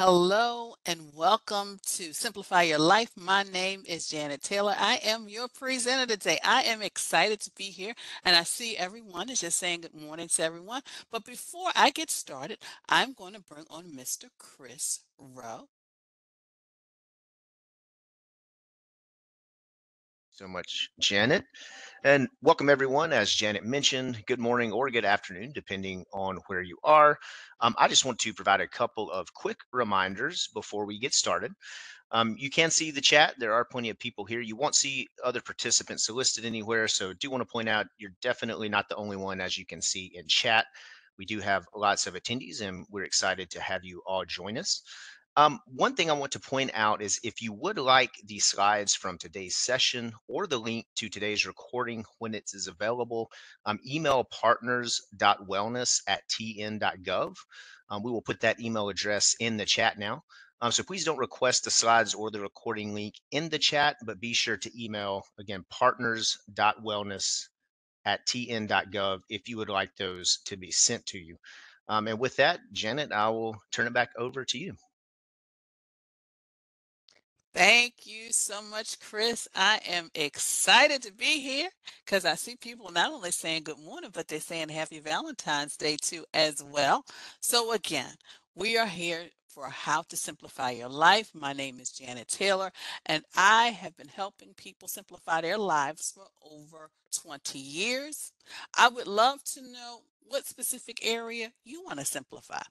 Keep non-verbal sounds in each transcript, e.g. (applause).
Hello and welcome to Simplify Your Life. My name is Janet Taylor. I am your presenter today. I am excited to be here and I see everyone is just saying good morning to everyone. But before I get started, I'm going to bring on Mr. Chris Rowe. So much, Janet. And welcome, everyone. As Janet mentioned, good morning or good afternoon, depending on where you are. Um, I just want to provide a couple of quick reminders before we get started. Um, you can see the chat. There are plenty of people here. You won't see other participants listed anywhere. So, do want to point out you're definitely not the only one, as you can see in chat. We do have lots of attendees, and we're excited to have you all join us. Um, one thing I want to point out is if you would like the slides from today's session or the link to today's recording when it is available, um, email partners.wellness at tn.gov. Um, we will put that email address in the chat now. Um, so please don't request the slides or the recording link in the chat, but be sure to email again partners.wellness at tn.gov if you would like those to be sent to you. Um, and with that, Janet, I will turn it back over to you. Thank you so much, Chris. I am excited to be here because I see people not only saying good morning, but they're saying happy Valentine's Day too, as well. So, again, we are here for How to Simplify Your Life. My name is Janet Taylor, and I have been helping people simplify their lives for over 20 years. I would love to know what specific area you want to simplify.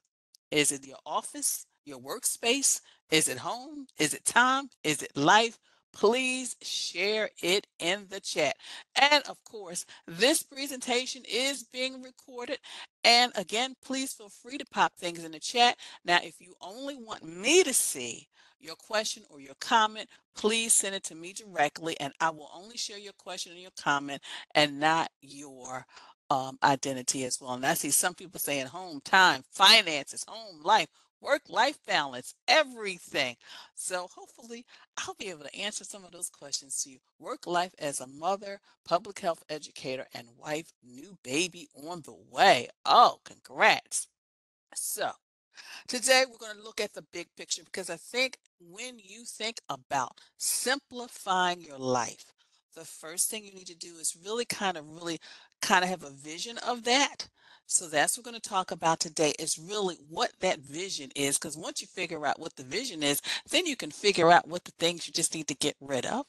Is it your office, your workspace? Is it home? Is it time? Is it life? Please share it in the chat. And of course, this presentation is being recorded. And again, please feel free to pop things in the chat. Now, if you only want me to see your question or your comment, please send it to me directly, and I will only share your question and your comment and not your um, identity as well. And I see some people saying home, time, finances, home, life, work life balance, everything. So hopefully I'll be able to answer some of those questions to you. Work life as a mother, public health educator, and wife, new baby on the way. Oh, congrats. So today we're going to look at the big picture because I think when you think about simplifying your life, the first thing you need to do is really kind of really kind of have a vision of that. So that's what we're going to talk about today is really what that vision is. Because once you figure out what the vision is, then you can figure out what the things you just need to get rid of.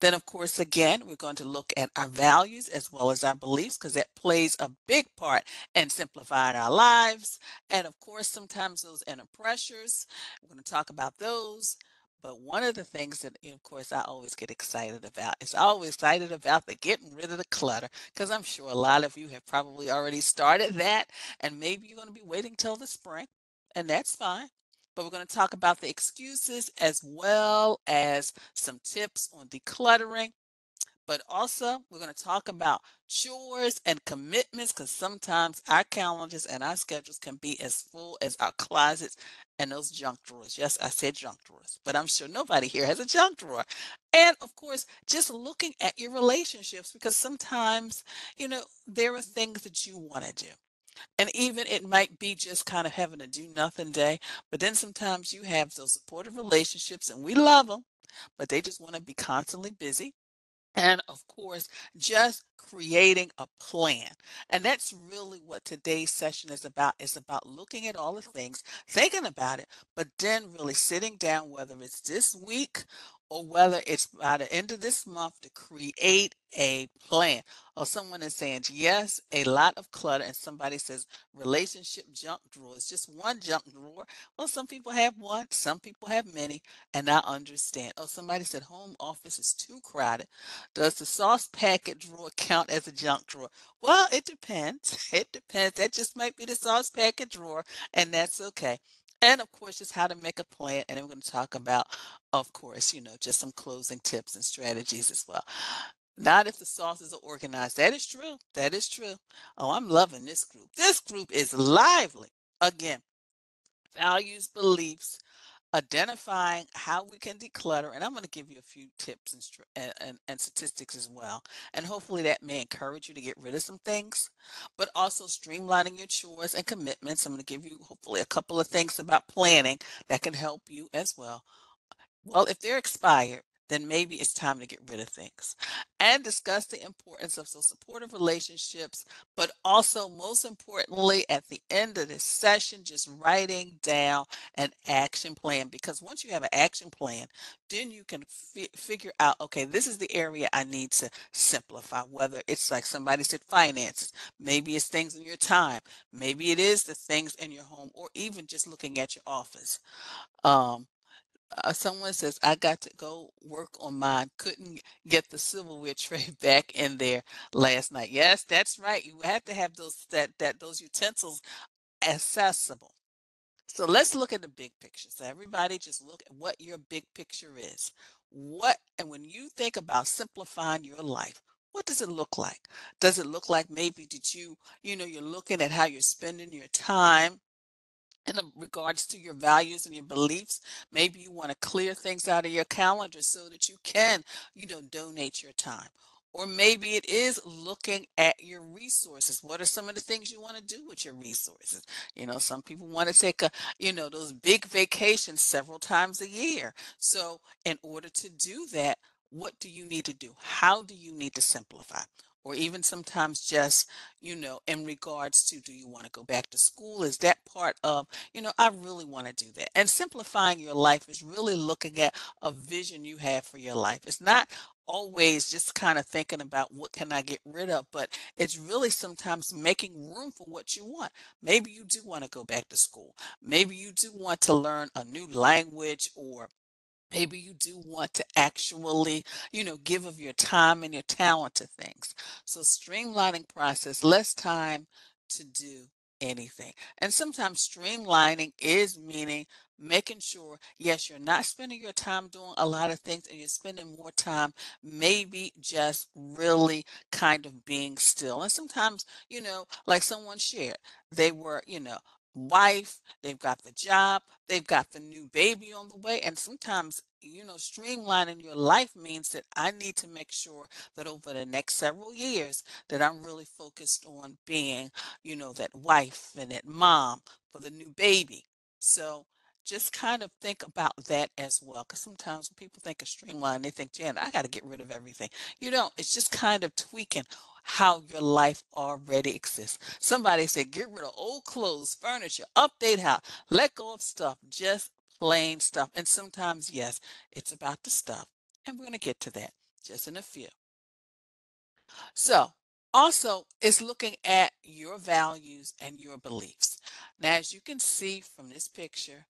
Then, of course, again, we're going to look at our values as well as our beliefs because that plays a big part in simplifying our lives. And of course, sometimes those inner pressures, we're going to talk about those. But one of the things that, eh, of course, I always get excited about is always excited about the getting rid of the clutter because I'm sure a lot of you have probably already started that, and maybe you're going to be waiting till the spring, and that's fine. But we're going to talk about the excuses as well as some tips on decluttering but also we're going to talk about chores and commitments because sometimes our calendars and our schedules can be as full as our closets and those junk drawers. Yes, I said junk drawers, but I'm sure nobody here has a junk drawer. And of course, just looking at your relationships because sometimes, you know, there are things that you want to do. And even it might be just kind of having a do nothing day, but then sometimes you have those supportive relationships and we love them, but they just want to be constantly busy and of course, just creating a plan. And that's really what today's session is about. It's about looking at all the things, thinking about it, but then really sitting down, whether it's this week or whether it's by the end of this month to create a plan. Or someone is saying, yes, a lot of clutter. And somebody says, relationship junk drawer. drawers, just one junk drawer. Well, some people have one, some people have many, and I understand. Oh, somebody said, home office is too crowded. Does the sauce packet drawer count as a junk drawer? Well, it depends. (laughs) It depends. That just might be the sauce packet drawer, and that's okay. And of course, just how to make a plan. And I'm going to talk about, of course, you know, just some closing tips and strategies as well. Not if the sauces are organized. That is true. That is true. Oh, I'm loving this group. This group is lively. Again, values, beliefs, identifying how we can declutter, and I'm going to give you a few tips and, and, and, statistics as well. And hopefully that may encourage you to get rid of some things, but also streamlining your chores and commitments. I'm going to give you hopefully a couple of things about planning that can help you as well. Well, if they're expired, then maybe it's time to get rid of things and discuss the importance of so supportive relationships, but also most importantly, at the end of this session, just writing down an action plan. Because once you have an action plan, then you can fi- figure out, okay, this is the area I need to simplify, whether it's like somebody said finances, maybe it's things in your time, maybe it is the things in your home, or even just looking at your office. Um, uh, someone says I got to go work on mine. Couldn't get the silverware (laughs) tray back in there last night. Yes, that's right. You have to have those that that those utensils accessible. So let's look at the big picture. So everybody just look at what your big picture is. What and when you think about simplifying your life, what does it look like? Does it look like maybe did you, you know, you're looking at how you're spending your time? In regards to your values and your beliefs. Maybe you want to clear things out of your calendar so that you can you know donate your time. Or maybe it is looking at your resources. What are some of the things you want to do with your resources? You know some people want to take a you know those big vacations several times a year. So in order to do that what do you need to do? How do you need to simplify or even sometimes just you know in regards to do you want to go back to school? Is that part of you know i really want to do that. And simplifying your life is really looking at a vision you have for your life. It's not always just kind of thinking about what can i get rid of but it's really sometimes making room for what you want. Maybe you do want to go back to school. Maybe you do want to learn a new language or maybe you do want to actually you know give of your time and your talent to things. So streamlining process less time to do anything. And sometimes streamlining is meaning making sure yes you're not spending your time doing a lot of things and you're spending more time maybe just really kind of being still. And sometimes you know like someone shared they were you know wife, they've got the job, they've got the new baby on the way. And sometimes, you know, streamlining your life means that I need to make sure that over the next several years that I'm really focused on being, you know, that wife and that mom for the new baby. So just kind of think about that as well. Because sometimes when people think of streamline, they think, Jan, I got to get rid of everything. You know, it's just kind of tweaking how your life already exists. Somebody said, get rid of old clothes, furniture, update house, let go of stuff, just plain stuff. And sometimes, yes, it's about the stuff. And we're going to get to that just in a few. So, also, it's looking at your values and your beliefs. Now, as you can see from this picture,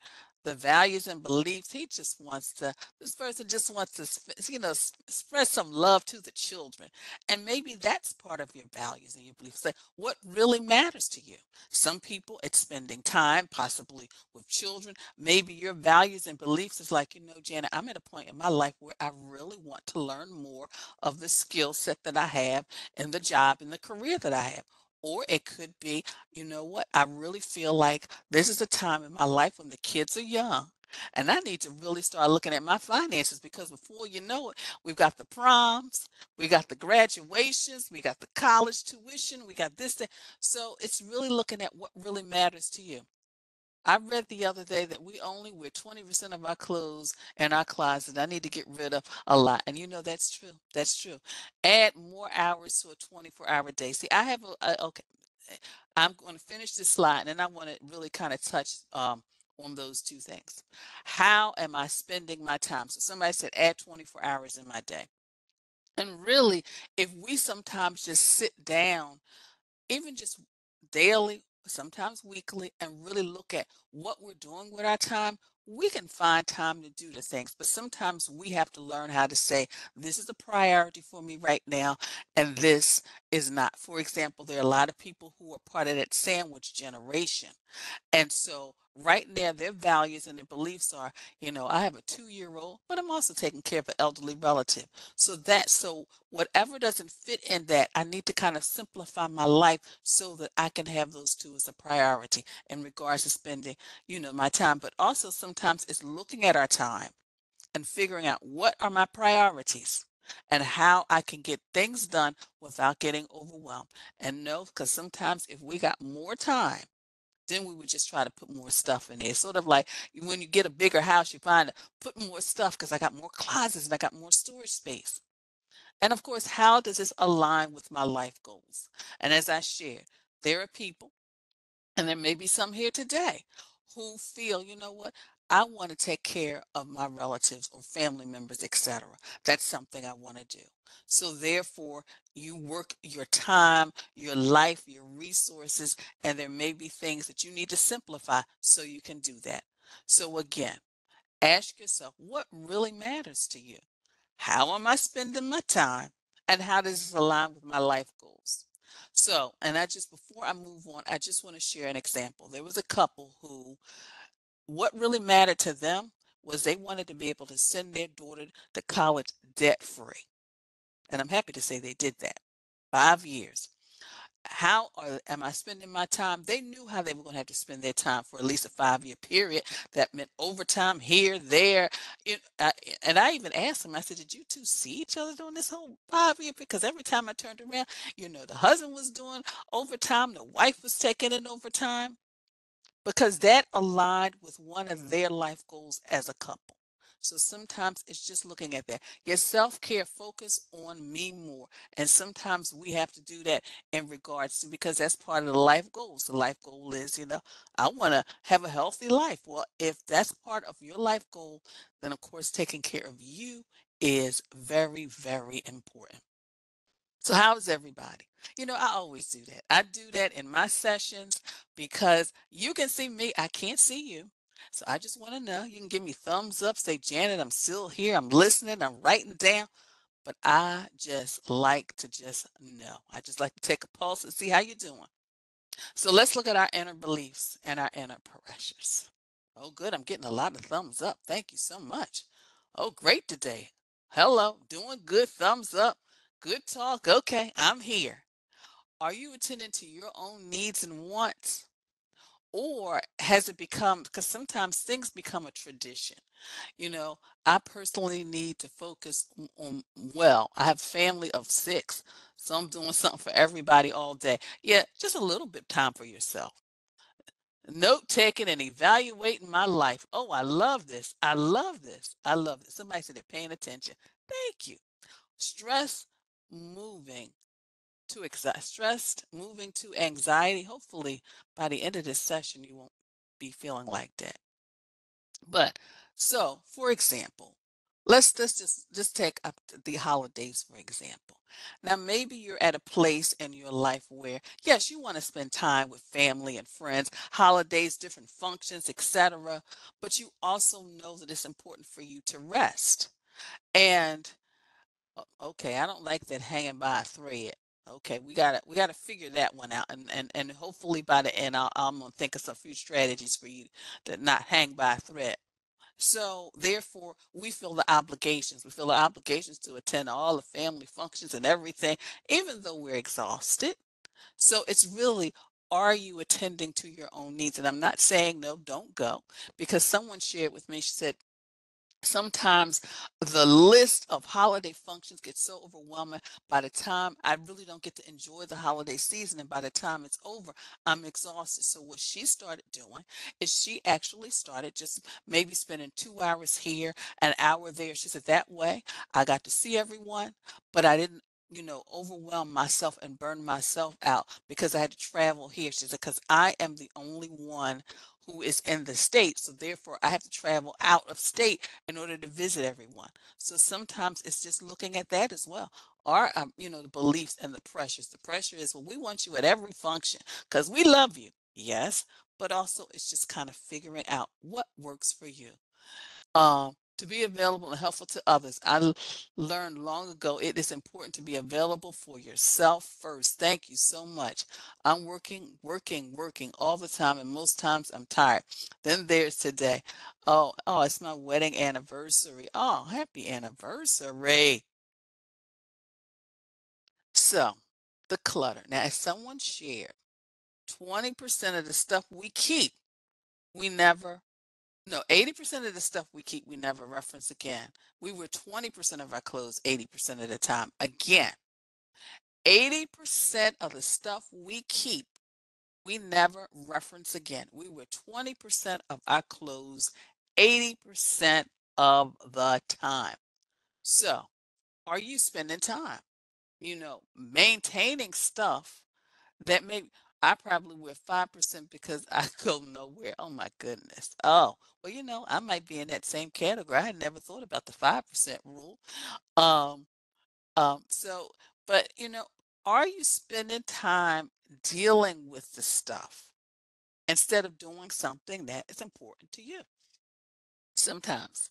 the values and beliefs. He just wants to, this person just wants to, you know, spread some love to the children. And maybe that's part of your values and your beliefs. Like what really matters to you. Some people, it's spending time, possibly with children. Maybe your values and beliefs is like, you know, Janet, I'm at a point in my life where I really want to learn more of the skill set that I have and the job and the career that I have or it could be, you know what, I really feel like this is a time in my life when the kids are young. And I need to really start looking at my finances because before you know it, we've got the proms, we got the graduations, we got the college tuition, we got this thing. So it's really looking at what really matters to you. I read the other day that we only wear 20% of our clothes in our closet. I need to get rid of a lot. And you know, that's true. That's true. Add more hours to a 24 hour day. See, I have a, a okay. I'm going to finish this slide and I want to really kind of touch um, on those two things. How am I spending my time? So somebody said add 24 hours in my day. And really, if we sometimes just sit down, even just daily sometimes weekly, and really look at what we're doing with our time, we can find time to do the things. But sometimes we have to learn how to say, this is a priority for me right now, and this is not. For example, there are a lot of people who are part of that sandwich generation. And so right there, their values and their beliefs are, you know, I have a two-year-old, but I'm also taking care of an elderly relative. So that, so whatever doesn't fit in that, I need to kind of simplify my life so that I can have those two as a priority in regards to spending, you know, my time. But also sometimes it's looking at our time and figuring out what are my priorities and how I can get things done without getting overwhelmed. And no, because sometimes if we got more time, then we would just try to put more stuff in there. Sort of like when you get a bigger house, you find put more stuff because I got more closets and I got more storage space. And of course, how does this align with my life goals? And as I shared, there are people, and there may be some here today, who feel, you know what, I want to take care of my relatives or family members, etc. That's something I want to do. So therefore, you work your time, your life, your resources, and there may be things that you need to simplify so you can do that. So again, ask yourself what really matters to you? How am I spending my time? And how does this align with my life goals? So, and I just, before I move on, I just want to share an example. There was a couple who what really mattered to them was they wanted to be able to send their daughter to college debt free. And I'm happy to say they did that. Five years. How are, am I spending my time? They knew how they were going to have to spend their time for at least a five year period. That meant overtime here, there. It, I, and I even asked them, I said, Did you two see each other during this whole five year? Because every time I turned around, you know, the husband was doing overtime, the wife was taking in overtime because that aligned with one of their life goals as a couple. So sometimes it's just looking at that. Your self-care focus on me more. And sometimes we have to do that in regards to because that's part of the life goals. The life goal is, you know, I want to have a healthy life. Well, if that's part of your life goal, then of course taking care of you is very, very important. So how is everybody? You know, I always do that. I do that in my sessions because you can see me, I can't see you. So I just want to know. You can give me thumbs up, say, Janet, I'm still here. I'm listening. I'm writing down. But I just like to just know. I just like to take a pulse and see how you're doing. So let's look at our inner beliefs and our inner pressures. Oh, good. I'm getting a lot of thumbs up. Thank you so much. Oh, great today. Hello. Doing good. Thumbs up. Good talk. Okay. I'm here. Are you attending to your own needs and wants? Or has it become, because sometimes things become a tradition. You know, I personally need to focus on, well, I have a family of six, so I'm doing (laughs) something for everybody all day. Yeah, just a little bit time for yourself. Note taking and evaluating my life. Oh, I love this. I love this. I love this. Somebody said they're paying attention. Thank you. Stress moving to stressed, moving to anxiety. Hopefully, by the end of this session, you won't be feeling like that. But so, for example, let's, let's just just take up the holidays for example. Now, maybe you're at a place in your life where, yes, you want to spend time with family and friends, holidays, different functions, etc. But you also know that it's important for you to rest. And okay, I don't like that hanging by a thread. Okay, we gotta we gotta figure that one out, and and and hopefully by the end, I'll, I'm gonna think of some few strategies for you to not hang by a thread. So therefore, we feel the obligations. We feel the obligations to attend all the family functions and everything, even though we're exhausted. So it's really, are you attending to your own needs? And I'm not saying no, don't go, because someone shared with me. She said sometimes the list of holiday functions gets so overwhelming by the time I really don't get to enjoy the holiday season and by the time it's over I'm exhausted so what she started doing is she actually started just maybe spending two hours here an hour there she said that way I got to see everyone but I didn't you know, overwhelm myself and burn myself out because I had to travel here. She said, because I am the only one who is in the state. So therefore, I have to travel out of state in order to visit everyone. So sometimes it's just looking at that as well. Our, um, you know, the beliefs and the pressures. The pressure is, well, we want you at every function because we love you. Yes. But also, it's just kind of figuring out what works for you. Um, to be available and helpful to others. I learned long ago it is important to be available for yourself first. Thank you so much. I'm working, working, working all the time, and most times I'm tired. Then there's today. Oh, oh, it's my wedding anniversary. Oh, happy anniversary. So, the clutter. Now, as someone shared, 20% of the stuff we keep, we never no, 80% of the stuff we keep, we never reference again. We wear 20% of our clothes 80% of the time. Again, 80% of the stuff we keep, we never reference again. We wear 20% of our clothes 80% of the time. So, are you spending time, you know, maintaining stuff that may I probably wear 5% because I (laughs) go nowhere. Oh my goodness. Oh, well, you know, I might be in that same category. I had never thought about the 5% rule. Um, um, so, but you know, are you spending time dealing with the stuff instead of doing something that is important to you? Sometimes.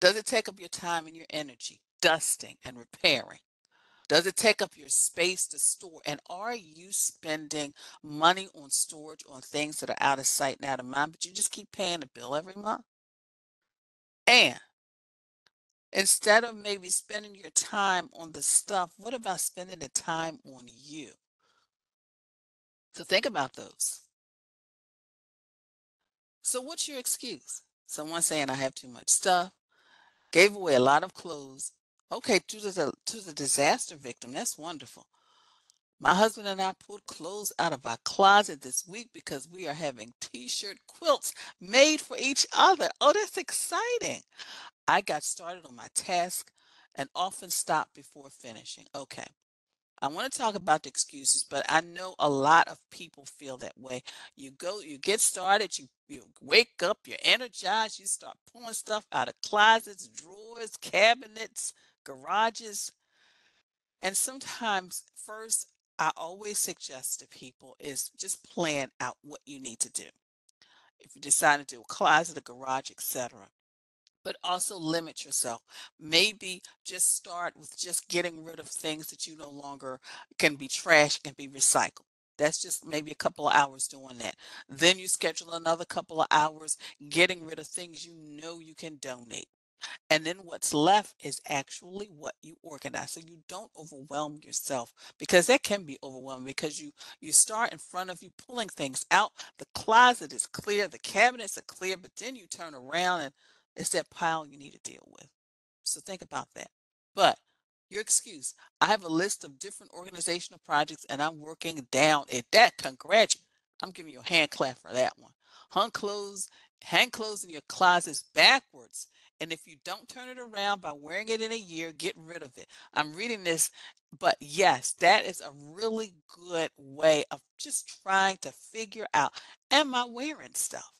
Does it take up your time and your energy, dusting and repairing? Does it take up your space to store? And are you spending money on storage on things that are out of sight and out of mind, but you just keep paying the bill every month? And instead of maybe spending your time on the stuff, what about spending the time on you? So think about those. So what's your excuse? Someone saying I have too much stuff, gave away a lot of clothes. Okay, to the to the disaster victim, that's wonderful. My husband and I pulled clothes out of our closet this week because we are having t-shirt quilts made for each other. Oh, that's exciting. I got started on my task and often stop before finishing. Okay. I want to talk about the excuses, but I know a lot of people feel that way. You go, you get started, you, you wake up, you're energized, you start pulling stuff out of closets, drawers, cabinets, garages. And sometimes, first, I always suggest to people is just plan out what you need to do. If you decide to do a closet, a garage, etc but also limit yourself. Maybe just start with just getting rid of things that you no longer can be trash and be recycled. That's just maybe a couple of hours doing that. Then you schedule another couple of hours getting rid of things you know you can donate. And then what's left is actually what you organize. So you don't overwhelm yourself because that can be overwhelming because you you start in front of you pulling things out. The closet is clear, the cabinets are clear, but then you turn around and it's that pile you need to deal with. So think about that. But your excuse, I have a list of different organizational projects and I'm working down at that. Congrats. I'm giving you a hand clap for that one. Hung clothes, hang clothes in your closets backwards. And if you don't turn it around by wearing it in a year, get rid of it. I'm reading this, but yes, that is a really good way of just trying to figure out, am I wearing stuff?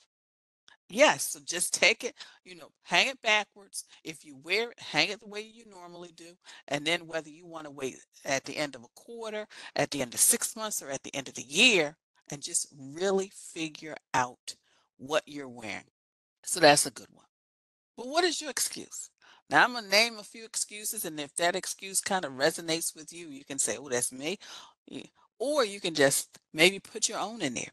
Yes, so just take it, you know, hang it backwards. If you wear it, hang it the way you normally do. And then whether you want to wait at the end of a quarter, at the end of six months, or at the end of the year, and just really figure out what you're wearing. So that's a good one. But what is your excuse? Now I'm gonna name a few excuses, and if that excuse kind of resonates with you, you can say, "Oh, that's me," or you can just maybe put your own in there.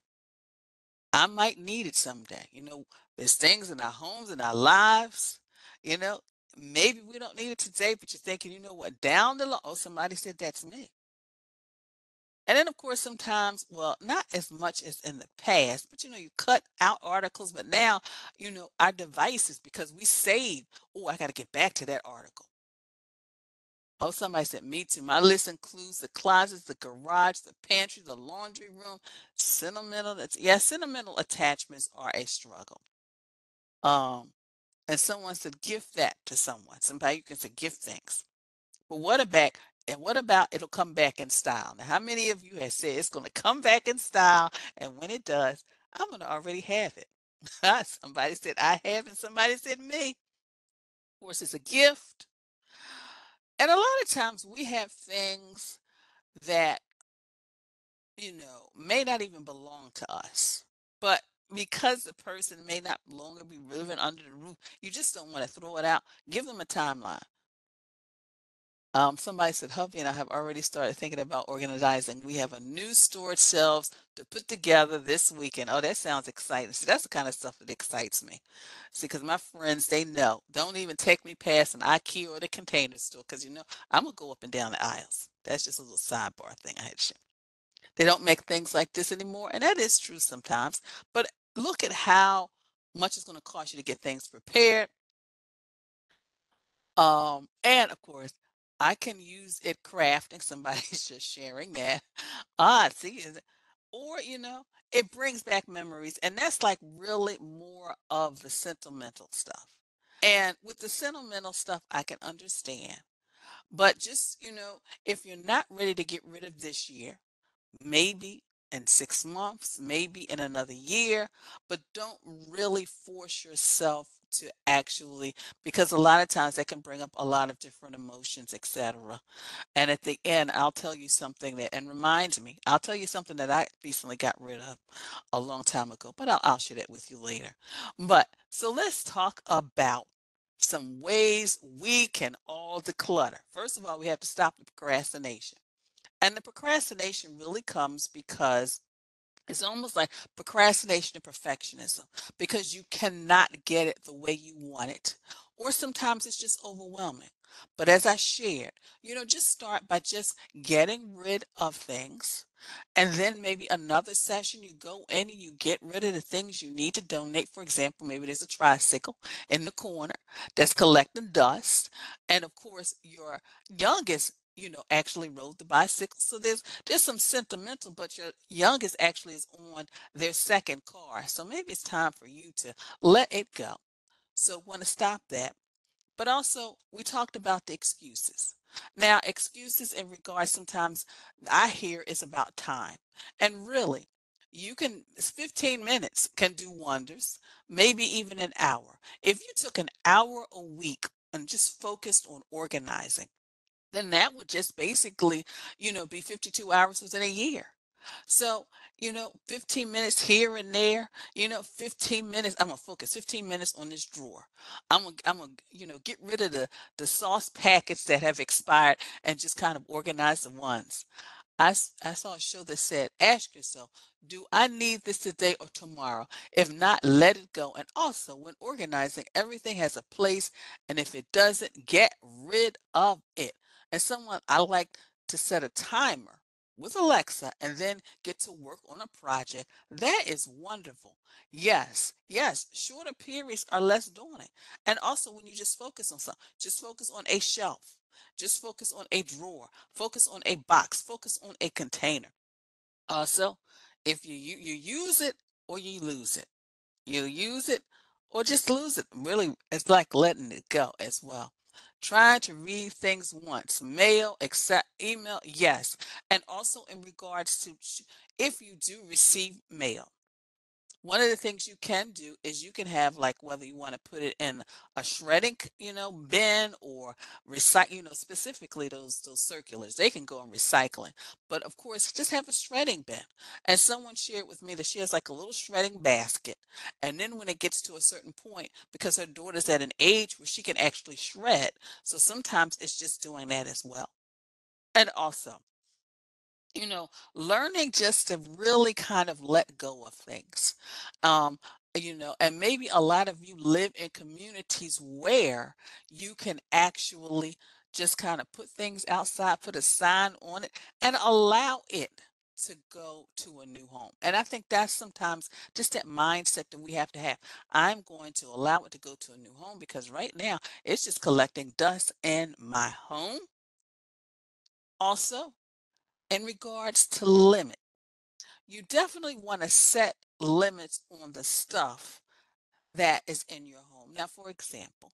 I might need it someday. You know, there's things in our homes and our lives, you know, maybe we don't need it today, but you're thinking, you know what, down the line, oh, somebody said that's me. And then, of course, sometimes, well, not as much as in the past, but you know, you cut out articles, but now, you know, our devices, because we save, oh, I got to get back to that article. Oh, somebody said, me too. My list includes the closets, the garage, the pantry, the laundry room, sentimental. Yeah, sentimental attachments are a struggle. Um, and someone said, gift that to someone. Somebody you can say gift things. But what about and what about it'll come back in style? Now, how many of you have said it's going to come back in style? And when it does, I'm going to already have it. (laughs) somebody said I have, and somebody said me. Of course, it's a gift. And a lot of times we have things that, you know, may not even belong to us. But because the person may not longer be living under the roof, you just don't want to throw it out. Give them a timeline. Um, somebody said, hubby and I have already started thinking about organizing. We have a new storage shelves to put together this weekend. Oh, that sounds exciting. See, that's the kind of stuff that excites me. See, because my friends, they know, don't even take me past an IKEA or the container store because, you know, I'm going to go up and down the aisles. That's just a little sidebar thing I had to share. They don't make things like this anymore. And that is true sometimes. But look at how much it's going to cost you to get things prepared. Um, and of course, I can use it crafting. Somebody's (laughs) just sharing that. Ah, see, or you know, it brings back memories, and that's like really more of the sentimental stuff. And with the sentimental stuff, I can understand. But just, you know, if you're not ready to get rid of this year, maybe in six months, maybe in another year, but don't really force yourself to actually because a lot of times that can bring up a lot of different emotions etc and at the end i'll tell you something that and reminds me i'll tell you something that i recently got rid of a long time ago but i'll, I'll share that with you later. But so let's talk about some ways we can all declutter. First of all we have to stop the procrastination. And the procrastination really comes because it's almost like procrastination and perfectionism because you cannot get it the way you want it. Or sometimes it's just overwhelming. But as I shared, you know, just start by just getting rid of things. And then maybe another session, you go in and you get rid of the things you need to donate. For example, maybe there's a tricycle in the corner that's collecting dust. And of course, your youngest you know, actually rode the bicycle. So there's there's some sentimental, but your youngest actually is on their second car. So maybe it's time for you to let it go. So want to stop that. But also we talked about the excuses. Now, excuses in regards sometimes I hear is about time. And really, you can 15 minutes can do wonders, maybe even an hour. If you took an hour a week and just focused on organizing, then that would just basically, you know, be 52 hours within a year. So, you know, 15 minutes here and there, you know, 15 minutes, I'm gonna focus 15 minutes on this drawer. I'm gonna, I'm gonna, you know, get rid of the, the sauce packets that have expired and just kind of organize the ones. I saw a show that said, ask yourself, do I need this today or tomorrow? If not, let it go. And also, when organizing, everything has a place. And if it doesn't, get rid of it. And someone I like to set a timer with Alexa and then get to work on a project. That is wonderful. Yes, yes, shorter periods are less daunting. And also when you just focus on something, just focus on a shelf, just focus on a drawer, focus on a box, focus on a container. Also, if you you, you use it or you lose it, you use it or just lose it. Really, it's like letting it go as well trying to read things once mail accept email yes. And also in regards to if you do receive mail one of the things you can do is you can have like whether you want to put it in a shredding you know bin or recycle you know specifically those those circulars they can go in recycling but of course just have a shredding bin and someone shared with me that she has like a little shredding basket and then when it gets to a certain point because her daughter's at an age where she can actually shred so sometimes it's just doing that as well. And also you know, learning just to really kind of let go of things. Um, you know, and maybe a lot of you live in communities where you can actually just kind of put things outside, put a sign on it, and allow it to go to a new home. And I think that's sometimes just that mindset that we have to have. I'm going to allow it to go to a new home because right now it's just collecting dust in my home. Also, in regards to limit, you definitely want to set limits on the stuff that is in your home. Now, for example,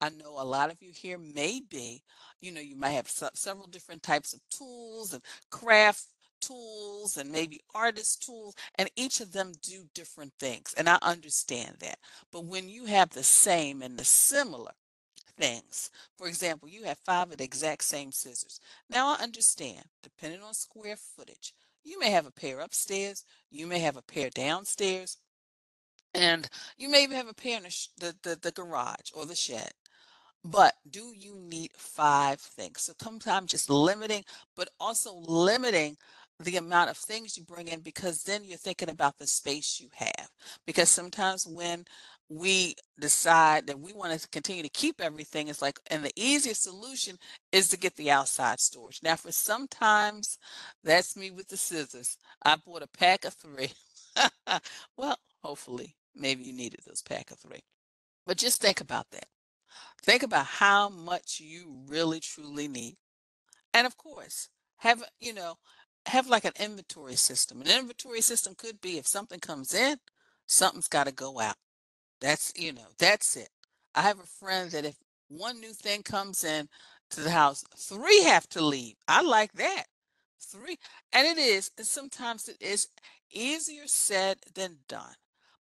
I know a lot of you here may be, you know, you might have several different types of tools and craft tools and maybe artist tools, and each of them do different things. And I understand that. But when you have the same and the similar, things. For example, you have five of the exact same scissors. Now I understand, depending on square footage, you may have a pair upstairs, you may have a pair downstairs, And you may even have a pair in the, the, the, the garage or the shed. But do you need five things? So sometimes just limiting, but also limiting the amount of things you bring in because then you're thinking about the space you have. Because sometimes when we decide that we want to continue to keep everything, it's like, and the easiest solution is to get the outside storage. Now, for sometimes that's me with the scissors. I bought a pack of three. (laughs) well, hopefully, maybe you needed those pack of three. But just think about that. Think about how much you really truly need. And of course, have, you know, have like an inventory system. An inventory system could be if something comes in, something's got to go out. That's, you know, that's it. I have a friend that if one new thing comes in to the house, three have to leave. I like that. Three. And it is, and sometimes it is easier said than done.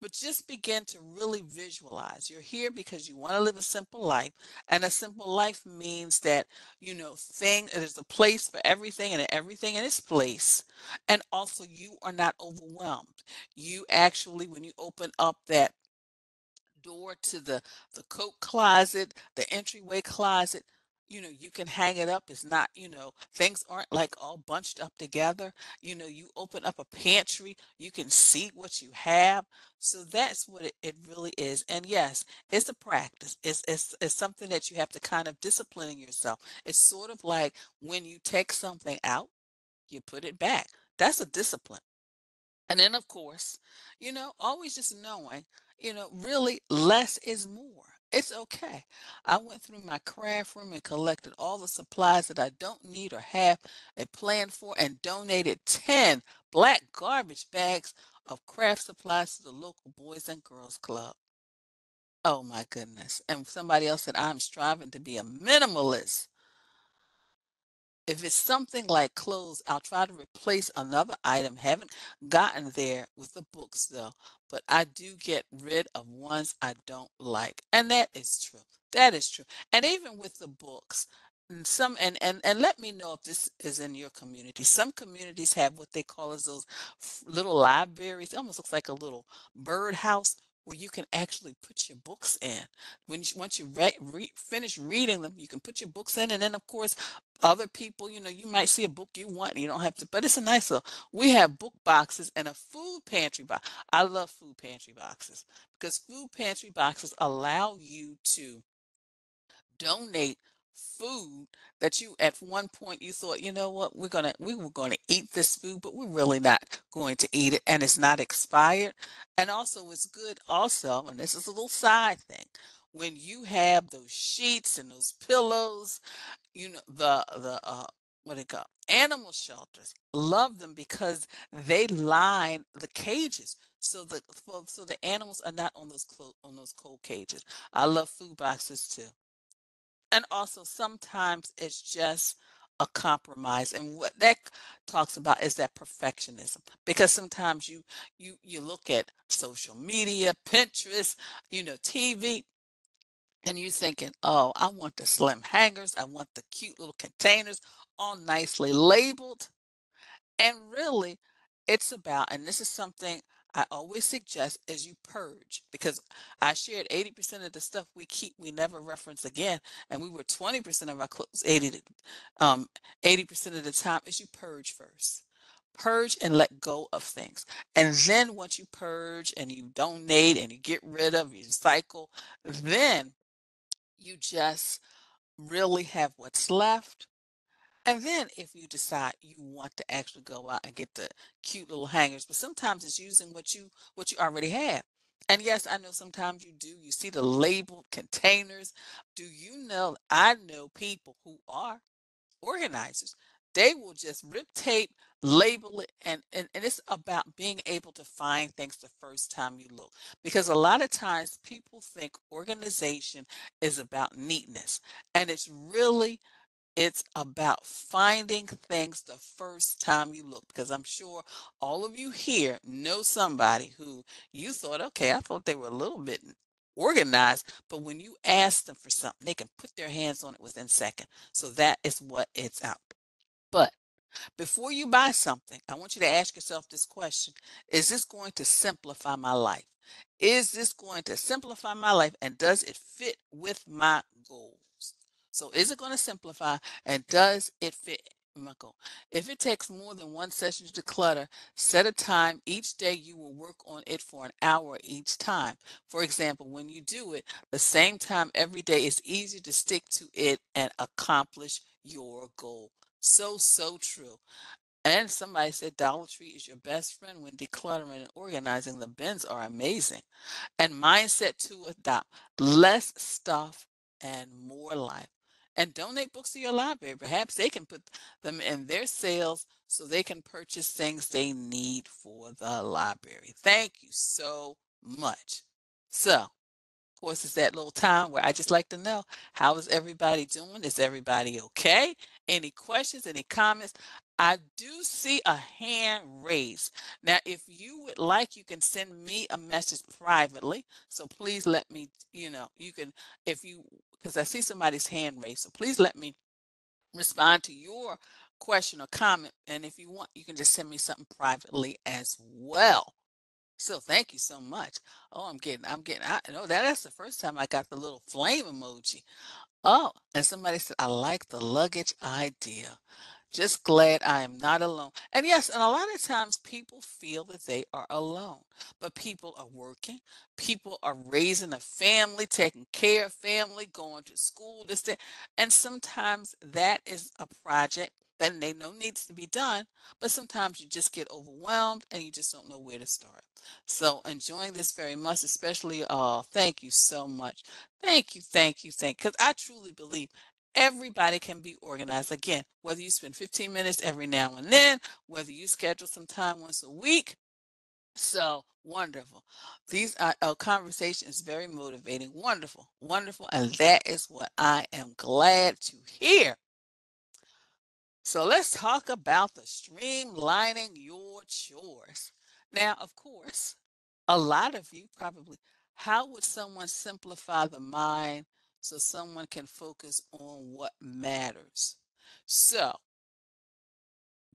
But just begin to really visualize. You're here because you want to live a simple life. And a simple life means that, you know, thing there's a place for everything and everything in its place. And also you are not overwhelmed. You actually, when you open up that door to the the coat closet, the entryway closet, you know, you can hang it up. It's not, you know, things aren't like all bunched up together. You know, you open up a pantry, you can see what you have. So that's what it, it really is. And yes, it's a practice. It's, it's it's something that you have to kind of discipline in yourself. It's sort of like when you take something out, you put it back. That's a discipline. And then, of course, you know, always just knowing, you know, really less is more. It's okay. I went through my craft room and collected all the supplies that I don't need or have a plan for and donated 10 black garbage bags of craft supplies to the local Boys and Girls Club. Oh my goodness. And somebody else said, I'm striving to be a minimalist. If it's something like clothes, I'll try to replace another item. Haven't gotten there with the books though, but I do get rid of ones I don't like. And that is true. That is true. And even with the books, and some and and and let me know if this is in your community. Some communities have what they call as those little libraries. It almost looks like a little birdhouse where you can actually put your books in. When you, once you re- re- finish reading them, you can put your books in, and then of course other people, you know, you might see a book you want, you don't have to, but it's a nice little. We have book boxes and a food pantry box. I love food pantry boxes because food pantry boxes allow you to donate food that you at one point you thought you know what? We're gonna we were to eat this food but we're really not going to eat it and it's not expired. And also it's good also and this is a little side thing when you have those sheets and those pillows you know the the uh what they call animal shelters love them because they line the cages so the so so the animals are not on those clo- on those cold cages. I love food boxes too and also sometimes it's just a compromise and what that talks about is that perfectionism because sometimes you you you look at social media pinterest you know tv and you're thinking oh i want the slim hangers i want the cute little containers all nicely labeled. And really, it's about, and this is something I always suggest is you purge because I shared 80% of the stuff we keep, we never reference again. And we were 20% of our clothes, 80, to- um, 80% of the time is you purge first. Purge and let go of things. And then once you purge and you donate and you get rid of, you cycle, then you just really have what's left and then if you decide you want to actually go out and get the cute little hangers, but sometimes it's using what you what you already have. And yes, I know sometimes you do. You see the labeled containers. Do you know I know people who are organizers. They will just rip tape, label it, and, and, and it's about being able to find things the first time you look. Because a lot of times people think organization is about neatness. And it's really it's about finding things the first time you look, because I'm sure all of you here know somebody who you thought, okay, I thought they were a little bit organized, but when you ask them for something, they can put their hands on it within seconds. So that is what it's out. But before you buy something, I want you to ask yourself this question Is this going to simplify my life? Is this going to simplify my life and does it fit with my goals? So is it going to simplify and does it fit goal? If it takes more than one session to declutter, set a time each day you will work on it for an hour each time. For example, when you do it the same time every day, it's easier to stick to it and accomplish your goal. So, so true. And somebody said Dollar Tree is your best friend when decluttering and organizing. The bins are amazing. And mindset to adopt less stuff and more life. And donate books to your library. Perhaps they can put them in their sales so they can purchase things they need for the library. Thank you so much. So, of course, it's that little time where I just like to know how is everybody doing? Is everybody okay? Any questions, any comments? I do see a hand raised. Now, if you would like, you can send me a message privately. So please let me, you know, you can, if you, because I see somebody's hand raised. So please let me respond to your question or comment. And if you want, you can just send me something privately as well. So thank you so much. Oh, I'm getting, I'm getting, I know that that's the first time I got the little flame emoji. Oh, and somebody said, I like the luggage idea. Just glad I am not alone. And yes, and a lot of times people feel that they are alone, but people are working. People are raising a family, taking care of family, going to school, this, that. And sometimes that is a project that they know needs to be done, but sometimes you just get overwhelmed and you just don't know where to start. So enjoying this very much, especially uh thank you so much. Thank you, thank you, thank. Because I truly believe everybody can be organized. Again, whether you spend 15 minutes every now and then, whether you schedule some time once a week. So wonderful. These are uh, conversation is very motivating. Wonderful, wonderful. And that is what I am glad to hear. So let's talk about the streamlining your chores. Now, of course, a lot of you probably, how would someone simplify the mind so someone can focus on what matters? So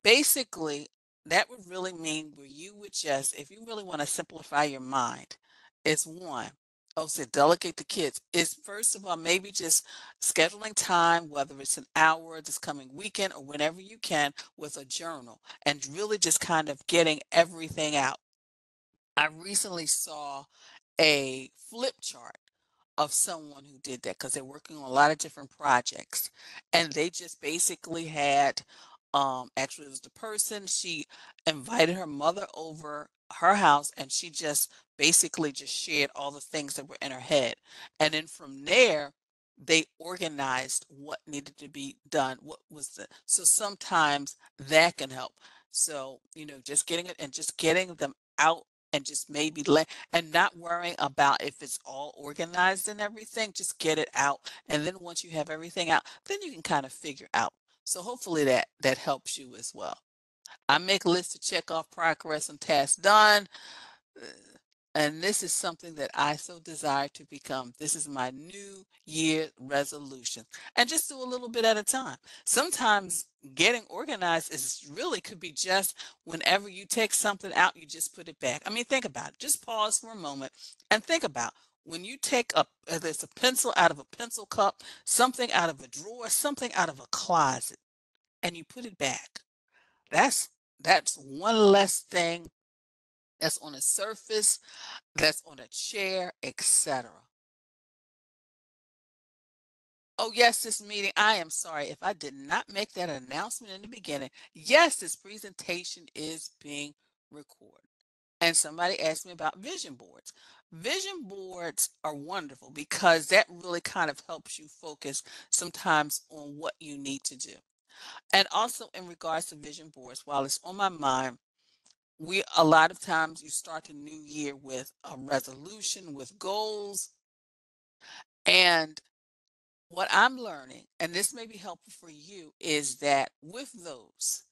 basically, that would really mean where you would just, if you really want to simplify your mind, is one, oh, so delegate the kids is first of all, maybe just scheduling time, whether it's an hour this coming weekend or whenever you can with a journal and really just kind of getting everything out. I recently saw a flip chart of someone who did that because they're working on a lot of different projects and they just basically had um actually it was the person she invited her mother over her house and she just basically just shared all the things that were in her head and then from there they organized what needed to be done what was the so sometimes that can help. So you know just getting it and just getting them out and just maybe let and not worrying about if it's all organized and everything just get it out. And then once you have everything out then you can kind of figure out. So hopefully that that helps you as well. I make lists to check off progress and tasks done. Uh, and this is something that I so desire to become. This is my new year resolution. And just do a little bit at a time. Sometimes getting organized is really could be just whenever you take something out, you just put it back. I mean, think about it. Just pause for a moment and think about when you take a uh, there's a pencil out of a pencil cup, something out of a drawer, something out of a closet, and you put it back. That's that's one less thing that's on a surface, that's on a chair, etc. Oh, yes, this meeting. I am sorry if I did not make that announcement in the beginning. Yes, this presentation is being recorded. And somebody asked me about vision boards. Vision boards are wonderful because that really kind of helps you focus sometimes on what you need to do. And also in regards to vision boards, while it's on my mind, we a lot of times you start the new year with a resolution with goals. And what i'm learning and this may be helpful for you is that with those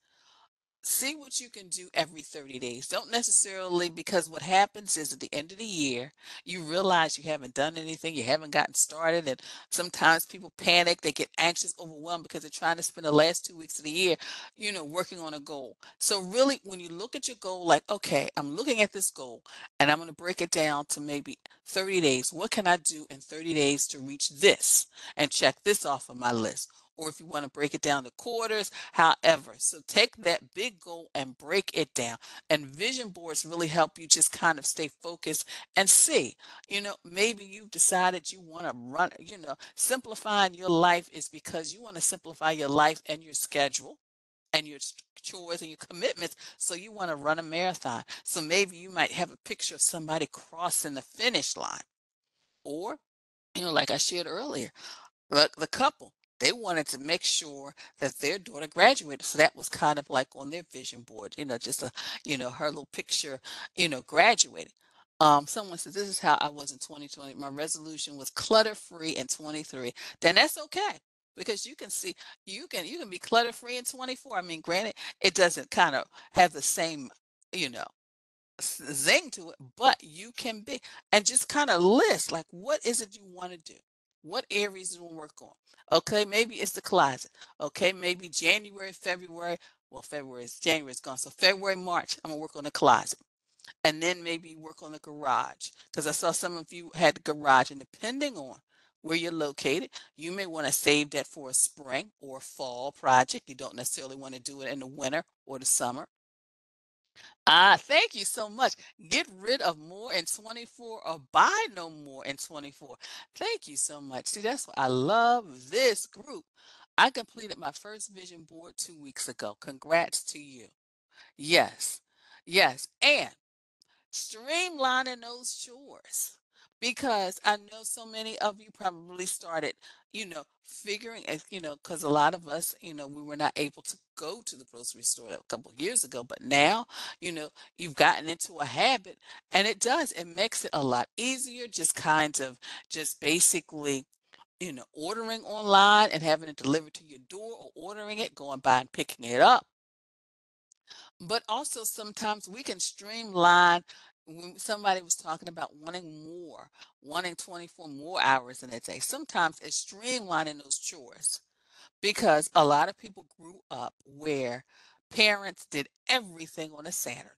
see what you can do every 30 days. Don't necessarily, because what happens is at the end of the year, you realize you haven't done anything, you haven't gotten started. And sometimes people panic, they get anxious, overwhelmed because they're trying to spend the last two weeks of the year, you know, working on a goal. So, really, when you look at your goal, like, okay, I'm looking at this goal and I'm going to break it down to maybe 30 days. What can I do in 30 days to reach this and check this off of my list? Or if you want to break it down to quarters, however. So take that big goal and break it down. And vision boards really help you just kind of stay focused and see, you know, maybe you've decided you want to run, you know, simplifying your life is because you want to simplify your life and your schedule and your chores and your commitments. So you want to run a marathon. So maybe you might have a picture of somebody crossing the finish line. Or, you know, like I shared earlier, the, the couple they wanted to make sure that their daughter graduated. So that was kind of like on their vision board, you know, just a, you know, her little picture, you know, graduating. Um, someone said, This is how I was in 2020. My resolution was clutter free in 23. Then that's okay because you can see you can you can be clutter free in 24. I mean, granted, it doesn't kind of have the same, you know, zing to it, but you can be and just kind of list like what is it you want to do? What areas do you work on? Okay, maybe it's the closet. Okay, maybe January, February. Well, February is January is gone. So February, March, I'm gonna work on the closet. And then maybe work on the garage. Because I saw some of you had the garage, and depending on where you're located, you may want to save that for a spring or fall project. You don't necessarily want to do it in the winter or the summer. Ah, thank you so much. Get rid of more in 24 or buy no more in 24. Thank you so much. See, that's why I love this group. I completed my first vision board two weeks ago. Congrats to you. Yes, yes. And streamlining those chores because I know so many of you probably started, you know, figuring, you know, because a lot of us, you know, we were not able to go to the grocery store a couple years ago, but now, you know, you've gotten into a habit and it does, it makes it a lot easier, just kind of just basically you know, ordering online and having it delivered to your door or ordering it, going by and picking it up. But also sometimes we can streamline when somebody was talking about wanting more, wanting 24 more hours in a day, sometimes it's streamlining those chores because a lot of people grew up where parents did everything on a Saturday.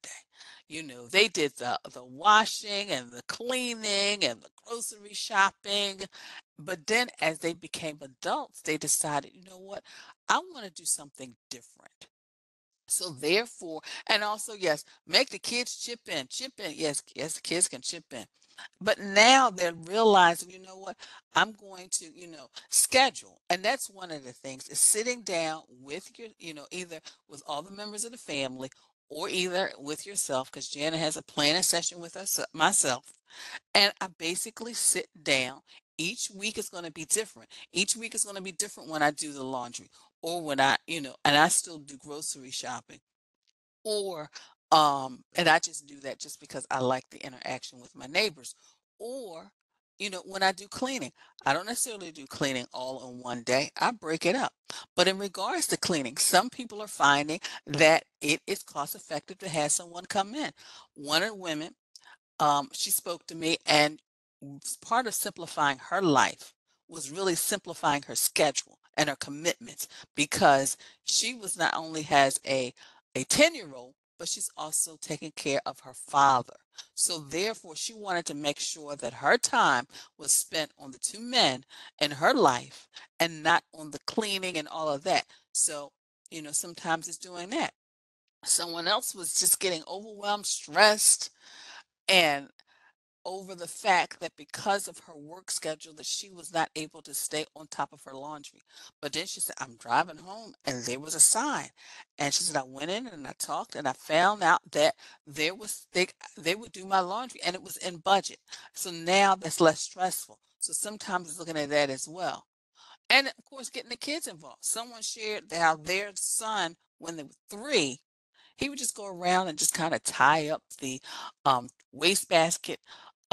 You know, they did the, the washing and the cleaning and the grocery shopping. But then as they became adults, they decided, you know what, I want to do something different. So therefore, and also, yes, make the kids chip in, chip in. Yes, yes, the kids can chip in. But now they're realizing, you know what, I'm going to, you know, schedule. And that's one of the things is sitting down with your, you know, either with all the members of the family or either with yourself, because Jana has a planning session with us, uh, myself. And I basically sit down. Each week is going to be different. Each week is going to be different when I do the laundry or when I, you know, and I still do grocery shopping or um and I just do that just because I like the interaction with my neighbors or you know when I do cleaning I don't necessarily do cleaning all in one day I break it up but in regards to cleaning some people are finding that it is cost effective to have someone come in one of the women um she spoke to me and part of simplifying her life was really simplifying her schedule and her commitments because she was not only has a a 10 year old but she's also taking care of her father. So therefore she wanted to make sure that her time was spent on the two men in her life and not on the cleaning and all of that. So you know sometimes it's doing that. Someone else was just getting overwhelmed stressed and over the fact that because of her work schedule that she was not able to stay on top of her laundry. But then she said, I'm driving home and there was a sign. And she said, I went in and I talked and I found out that there was they they would do my laundry and it was in budget. So now that's less stressful. So sometimes it's looking at that as well. And of course getting the kids involved. Someone shared how their son, when they were three, he would just go around and just kind of tie up the um, wastebasket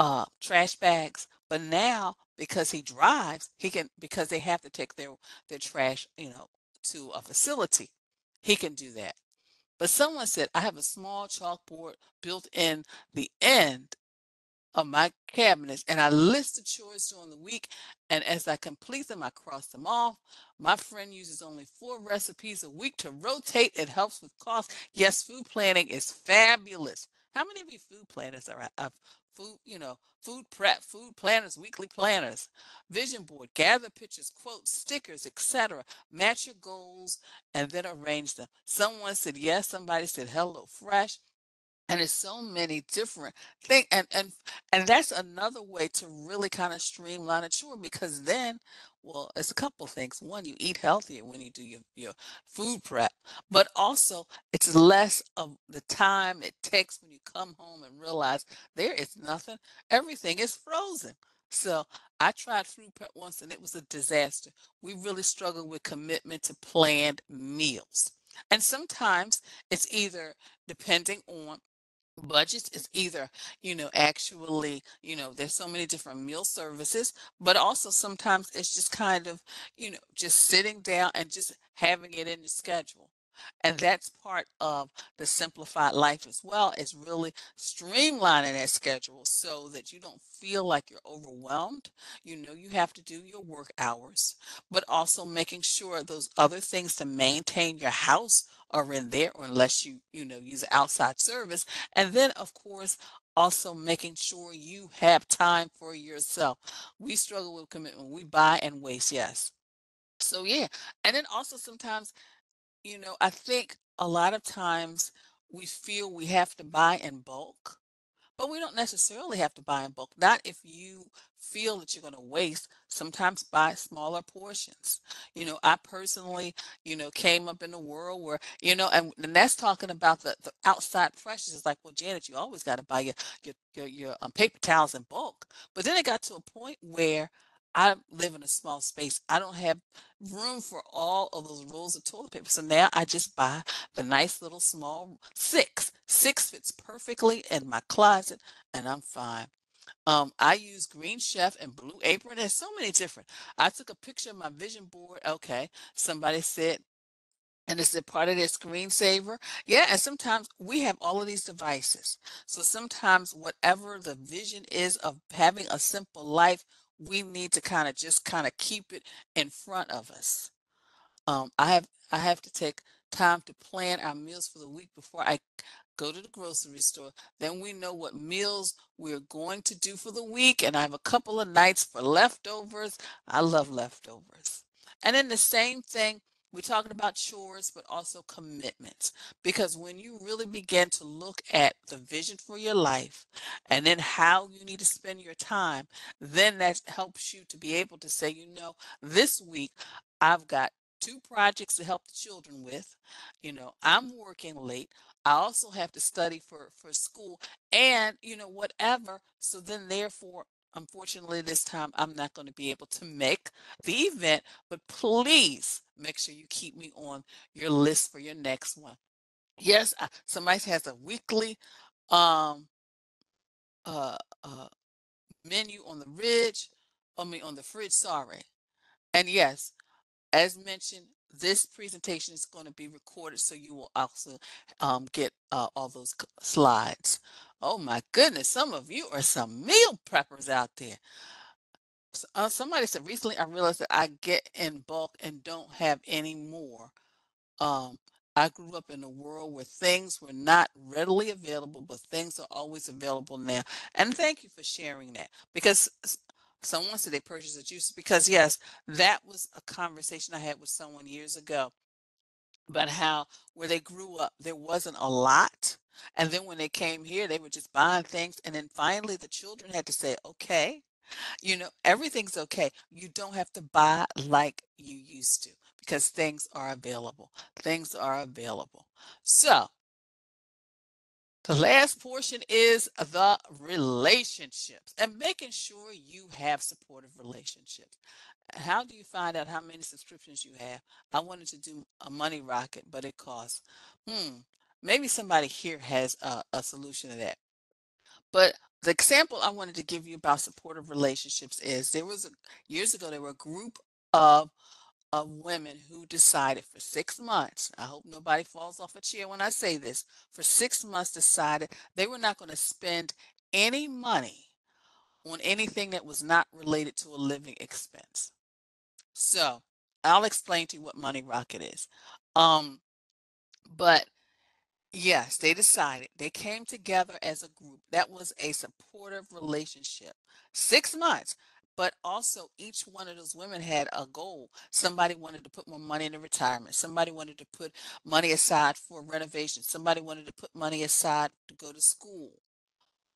uh, trash bags. But now, because he drives, he can because they have to take their their trash, you know, to a facility. He can do that. But someone said, I have a small chalkboard built in the end of my cabinets and I list the chores during the week. And as I complete them, I cross them off. My friend uses only four recipes a week to rotate. It helps with cost. Yes, food planning is fabulous. How many of you food planners are of food, you know, food prep, food planners, weekly planners, vision board, gather pictures, quotes, stickers, etc. Match your goals and then arrange them. Someone said yes, somebody said HelloFresh and it's so many different things and and and that's another way to really kind of streamline a chore because then well it's a couple things. One you eat healthier when you do your, your food prep but also it's less of the time it takes when you come home and realize there is nothing everything is frozen. So i tried food prep once and it was a disaster. We really struggled with commitment to planned meals and sometimes it's either depending on budgets is either you know actually you know there's so many different meal services but also sometimes it's just kind of you know just sitting down and just having it in your schedule. And that's part of the simplified life as well is really streamlining that schedule so that you don't feel like you're overwhelmed. You know you have to do your work hours but also making sure those other things to maintain your house are in there unless you you know use outside service. And then of course also making sure you have time for yourself. We struggle with commitment. We buy and waste yes. So yeah. And then also sometimes you know, I think a lot of times we feel we have to buy in bulk, but we don't necessarily have to buy in bulk. Not if you feel that you're going to waste. Sometimes buy smaller portions. You know, I personally, you know, came up in a world where, you know, and, and that's talking about the, the outside pressures. It's like, well, Janet, you always got to buy your your your, your um, paper towels in bulk. But then it got to a point where I live in a small space. I don't have room for all of those rolls of toilet paper. So now I just buy the nice little small six. Six fits perfectly in my closet and I'm fine. Um, I use Green Chef and Blue Apron. There's so many different. I took a picture of my vision board. Okay. Somebody said and it's a part of their screensaver. Yeah, and sometimes we have all of these devices. So sometimes whatever the vision is of having a simple life, we need to kind of just kind of keep it in front of us. Um, I have I have to take time to plan our meals for the week before I go to the grocery store. Then we know what meals we're going to do for the week. And I have a couple of nights for leftovers. I love leftovers. And then the same thing we're talking about chores, but also commitments. Because when you really begin to look at the vision for your life and then how you need to spend your time, then that helps you to be able to say, you know, this week I've got two projects to help the children with. You know, I'm working late. I also have to study for for school and you know whatever. So then therefore Unfortunately, this time I'm not going to be able to make the event, but please make sure you keep me on your list for your next one. Yes, I, somebody has a weekly um uh uh menu on the ridge, I mean on the fridge, sorry. And yes, as mentioned, this presentation is going to be recorded so you will also um, get uh, all those slides. Oh my goodness, some of you are some meal preppers out there. Uh, somebody said recently I realized that I get in bulk and don't have any more. Um, I grew up in a world where things were not readily available, but things are always available now. And thank you for sharing that because someone said they purchased a juice because yes, that was a conversation I had with someone years ago about how where they grew up there wasn't a lot and then when they came here they were just buying things and then finally the children had to say okay you know everything's okay. You don't have to buy like you used to because things are available. Things are available. So the last portion is the relationships and making sure you have supportive relationships. How do you find out how many subscriptions you have? I wanted to do a money rocket, but it costs. Hmm. Maybe somebody here has a, a solution to that. But the example I wanted to give you about supportive relationships is there was a, years ago there were a group of of women who decided for six months, I hope nobody falls off a chair when I say this, for six months decided they were not going to spend any money on anything that was not related to a living expense. So I'll explain to you what Money Rocket is. Um, but yes, they decided they came together as a group. That was a supportive relationship. Six months. But also, each one of those women had a goal. Somebody wanted to put more money into retirement. Somebody wanted to put money aside for renovation. Somebody wanted to put money aside to go to school.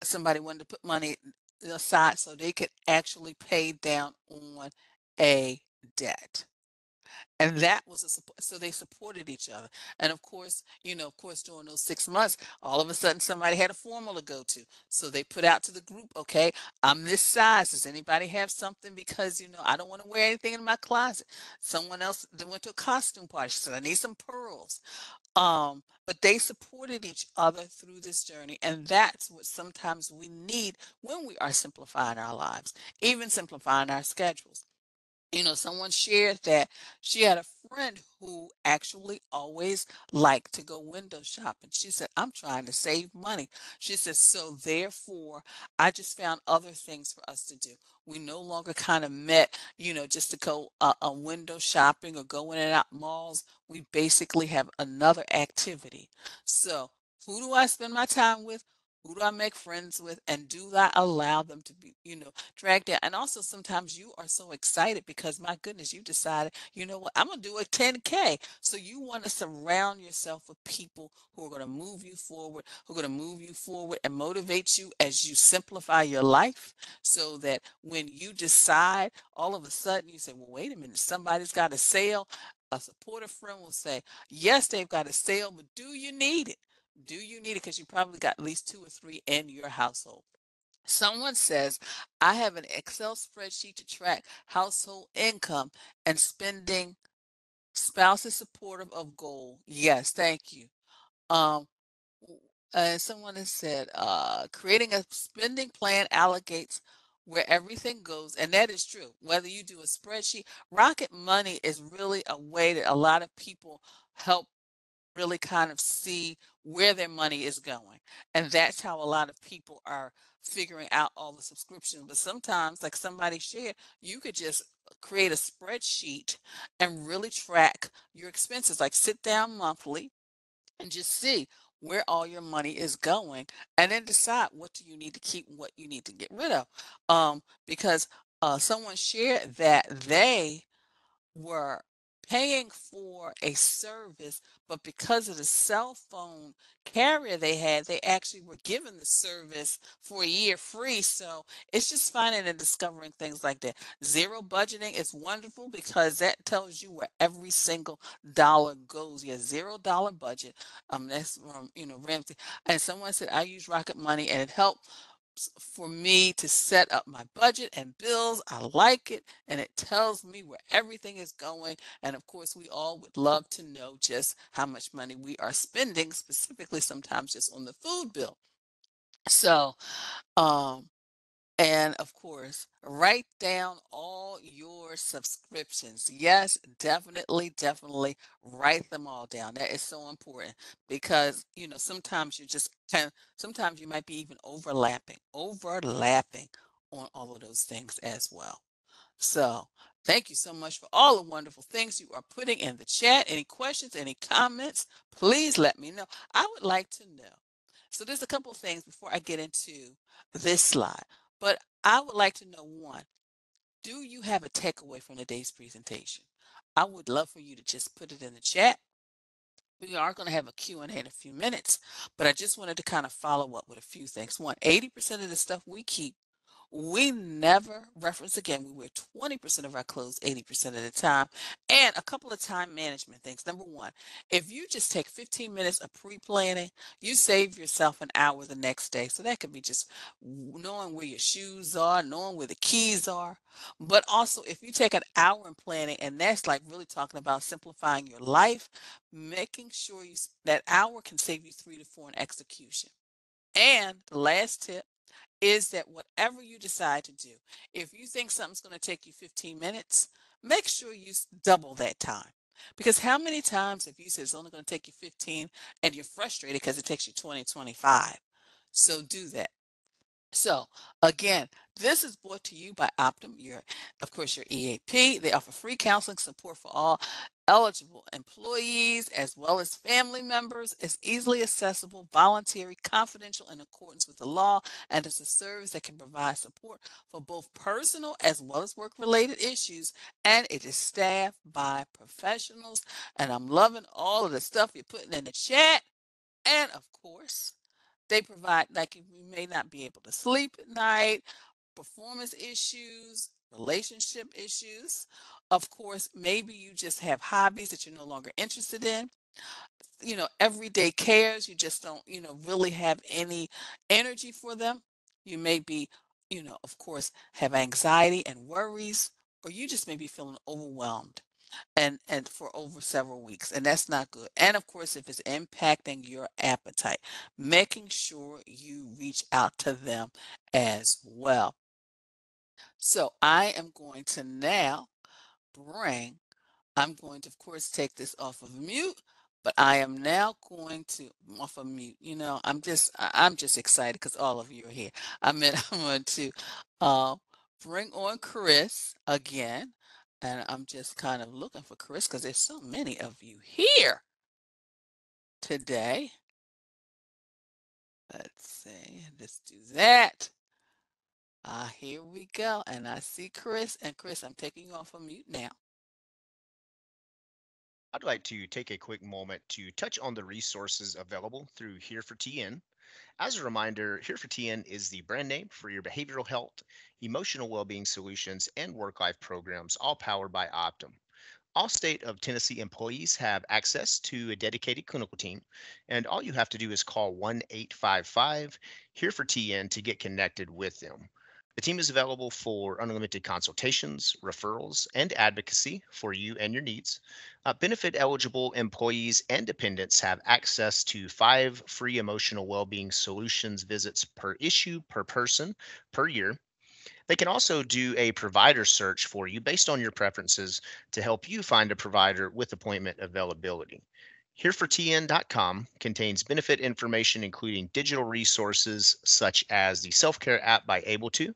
Somebody wanted to put money aside so they could actually pay down on a debt and that was a support so they supported each other. And of course you know of course during those six months all of a sudden somebody had a formula to go to. So they put out to the group okay i'm this size. Does anybody have something? Because you know i don't want to wear anything in my closet. Someone else they went to a costume party. Said i need some pearls. Um but they supported each other through this journey. And that's what sometimes we need when we are simplifying our lives even simplifying our schedules you know, someone shared that she had a friend who actually always liked to go window shopping. She said, I'm trying to save money. She said, so therefore, I just found other things for us to do. We no longer kind of met, you know, just to go uh, a window shopping or go in and out malls. We basically have another activity. So, who do I spend my time with? Who do I make friends with? And do I allow them to be, you know, dragged down? And also, sometimes you are so excited because, my goodness, you decided, you know what, I'm going to do a 10K. So you want to surround yourself with people who are going to move you forward, who are going to move you forward and motivate you as you simplify your life so that when you decide, all of a sudden you say, well, wait a minute, somebody's got a sale. A supportive friend will say, yes, they've got a sale, but do you need it? Do you need it? Because you probably got at least two or three in your household. Someone says, I have an Excel spreadsheet to track household income and spending. Spouse is supportive of goal. Yes, thank you. Um, someone has said, uh, creating a spending plan allocates where everything goes. And that is true. Whether you do a spreadsheet, Rocket Money is really a way that a lot of people help really kind of see where their money is going. And that's how a lot of people are figuring out all the subscriptions. But sometimes, like somebody shared, you could just create a spreadsheet and really track your expenses, like sit down monthly and just see where all your money is going and then decide what do you need to keep what you need to get rid of um, because uh, someone shared that they were paying for a service, but because of the cell phone carrier they had, they actually were given the service for a year free. So it's just finding and discovering things like that. Zero budgeting is wonderful because that tells you where every single dollar goes. Yeah, zero dollar budget. Um, that's from you know Ramsey. And someone said I use Rocket Money and it helped for me to set up my budget and bills. I like it and it tells me where everything is going. And of course, we all would love to know just how much money we are spending, specifically sometimes just on the food bill. So, um, and of course, write down all your subscriptions. Yes, definitely, definitely write them all down. That is so important because, you know, sometimes you just kind sometimes you might be even overlapping, overlapping on all of those things as well. So, thank you so much for all the wonderful things you are putting in the chat. Any questions, any comments, please let me know. I would like to know. So, there's a couple of things before I get into this slide. But I would like to know one, do you have a takeaway from today's presentation? I would love for you to just put it in the chat. We are going to have a Q&A in a few minutes, but I just wanted to kind of follow up with a few things. One, 80% of the stuff we keep we never reference again. We wear 20% of our clothes 80% of the time. And a couple of time management things. Number one, if you just take 15 minutes of pre planning, you save yourself an hour the next day. So that could be just knowing where your shoes are, knowing where the keys are. But also, if you take an hour in planning, and that's like really talking about simplifying your life, making sure you that hour can save you three to four in execution. And the last tip is that whatever you decide to do, if you think something's going to take you 15 minutes, make sure you double that time. Because how many times have you said it's only going to take you 15 and you're frustrated because it takes you 20, 25? So do that. So again, this is brought to you by Optum, your, of course, your EAP. They offer free counseling support for all eligible employees as well as family members. is easily accessible, voluntary, confidential in accordance with the law, and it's a service that can provide support for both personal as well as work-related issues. And it is staffed by professionals. And I'm loving all of the stuff you're putting in the chat. And of course, they provide, like, you may not be able to sleep at night, performance issues, relationship issues. Of course, maybe you just have hobbies that you're no longer interested in. You know, everyday cares, you just don't, you know, really have any energy for them. You may be, you know, of course, have anxiety and worries, or you just may be feeling overwhelmed and and for over several weeks and that's not good and of course if it's impacting your appetite making sure you reach out to them as well so i am going to now bring i'm going to of course take this off of mute but I am now going to off of mute. You know, I'm just I'm just excited because all of you are here. I mean, (laughs) I'm going to uh, bring on Chris again. And I'm just kind of looking for Chris because there's so many of you here today. Let's see, let's do that. Ah, uh, here we go. And I see Chris. And Chris, I'm taking you off of mute now. I'd like to take a quick moment to touch on the resources available through Here for TN. As a reminder, Here for TN is the brand name for your behavioral health, emotional well-being solutions, and work-life programs, all powered by Optum. All state of Tennessee employees have access to a dedicated clinical team, and all you have to do is call 1 855 Here for TN to get connected with them. The team is available for unlimited consultations, referrals, and advocacy for you and your needs. Uh, benefit eligible employees and dependents have access to five free emotional well-being solutions visits per issue, per person, per year. They can also do a provider search for you based on your preferences to help you find a provider with appointment availability. HereForTN.com contains benefit information, including digital resources such as the self care app by Able2,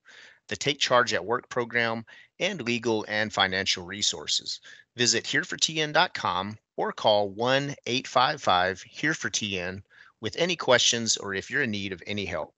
the Take Charge at Work program, and legal and financial resources. Visit HereForTN.com or call 1 855 HereForTN with any questions or if you're in need of any help.